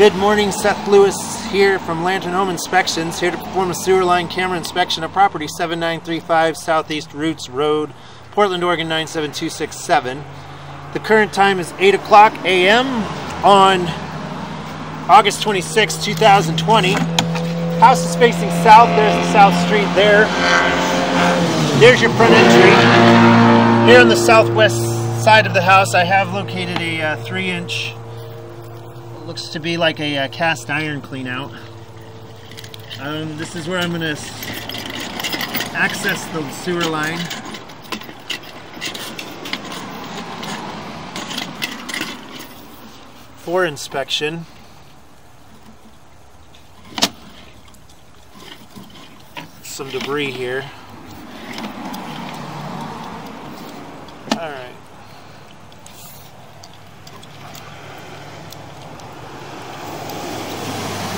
Good morning, Seth Lewis here from Lantern Home Inspections, here to perform a sewer line camera inspection of property 7935 Southeast Roots Road, Portland, Oregon 97267. The current time is 8 o'clock a.m. on August 26, 2020. House is facing south, there's the south street there. There's your front entry. Here on the southwest side of the house, I have located a uh, three inch, looks to be like a uh, cast iron clean out. Um, this is where I'm going to access the sewer line. For inspection. Some debris here.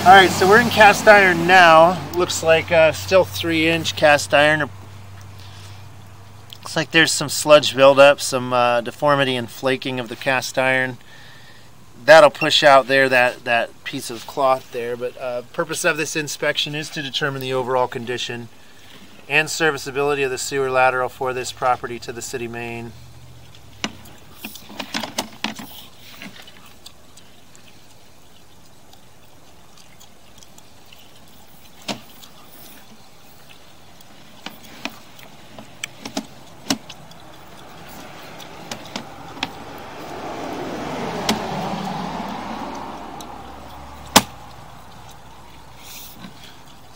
Alright, so we're in cast iron now. Looks like uh, still 3 inch cast iron. Looks like there's some sludge buildup, some uh, deformity and flaking of the cast iron. That'll push out there that, that piece of cloth there. But uh, purpose of this inspection is to determine the overall condition and serviceability of the sewer lateral for this property to the city main.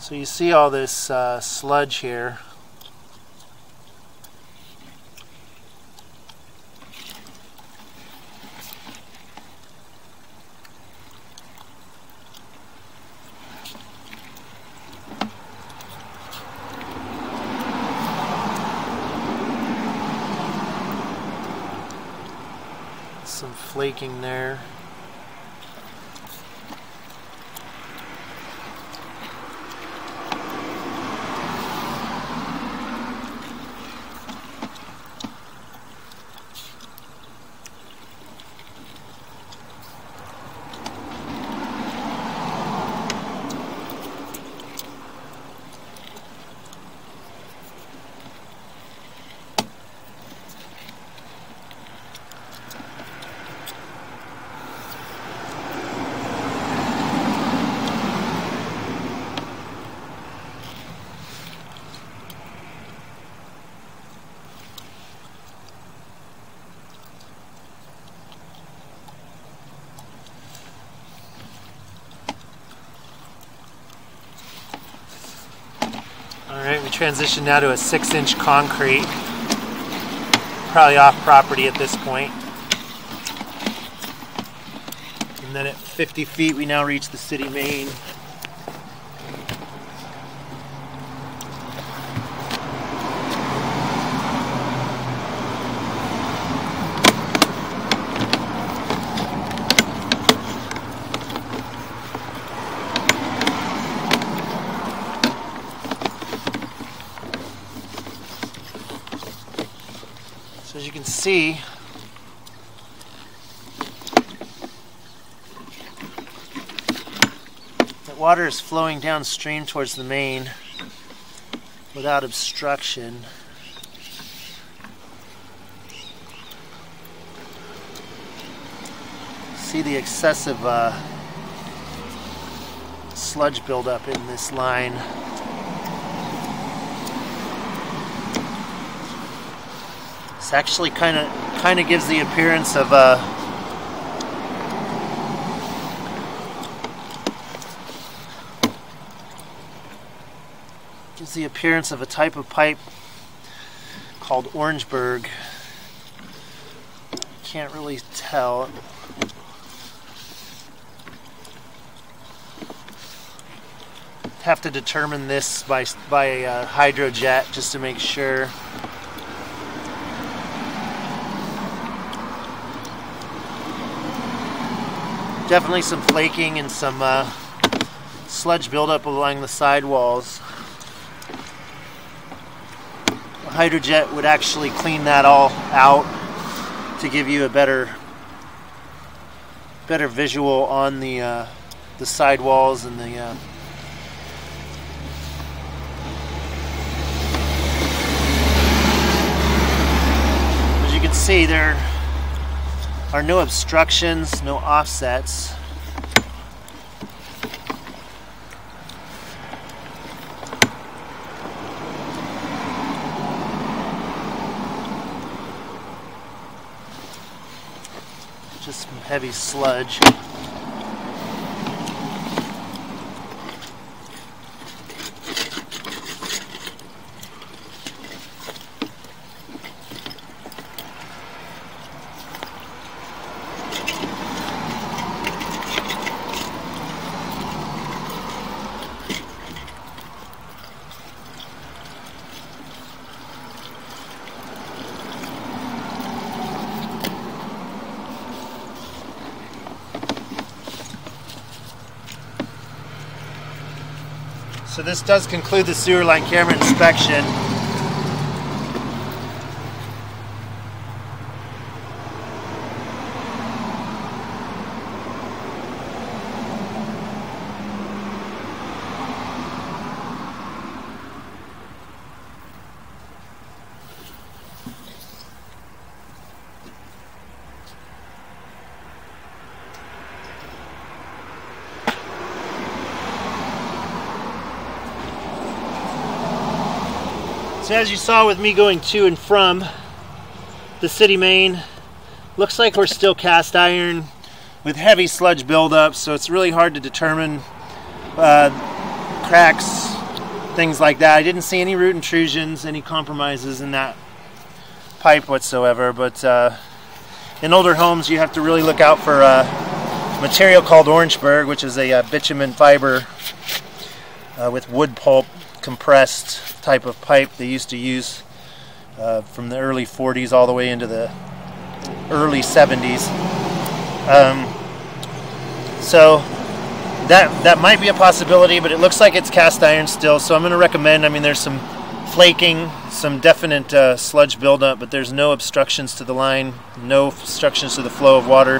So you see all this uh, sludge here. Some flaking there. Alright, we transition now to a six inch concrete. Probably off property at this point. And then at 50 feet we now reach the city main. See, that water is flowing downstream towards the main without obstruction. See the excessive uh, sludge buildup in this line. Actually kind of kind of gives the appearance of a gives the appearance of a type of pipe called Orangeburg. Can't really tell. Have to determine this by by uh, hydrojet just to make sure. Definitely some flaking and some uh, sludge buildup along the side walls. A hydrojet would actually clean that all out to give you a better better visual on the uh, the sidewalls and the uh, as you can see there are no obstructions no offsets just some heavy sludge. So this does conclude the sewer line camera inspection. So as you saw with me going to and from the city main, looks like we're still cast iron with heavy sludge buildup, so it's really hard to determine uh, cracks, things like that. I didn't see any root intrusions, any compromises in that pipe whatsoever, but uh, in older homes you have to really look out for a material called Orangeburg, which is a, a uh, bitumen fiber uh, with wood pulp compressed type of pipe they used to use uh, from the early 40s all the way into the early 70s. Um, so that that might be a possibility, but it looks like it's cast iron still. So I'm going to recommend. I mean, there's some flaking, some definite uh, sludge buildup, but there's no obstructions to the line, no obstructions to the flow of water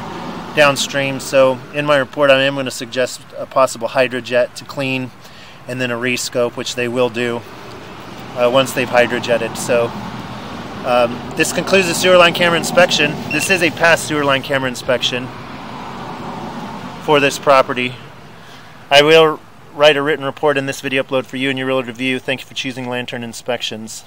downstream. So in my report, I am going to suggest a possible hydrojet to clean and then a rescope, which they will do uh, once they've hydrojetted. So um, this concludes the sewer line camera inspection. This is a passed sewer line camera inspection for this property. I will write a written report in this video upload for you and your realtor to view. Thank you for choosing Lantern Inspections.